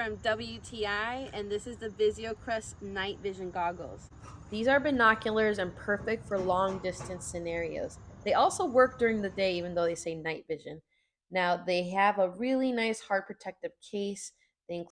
from WTI, and this is the VisioCrest Night Vision Goggles. These are binoculars and perfect for long distance scenarios. They also work during the day, even though they say night vision. Now, they have a really nice hard protective case. They include.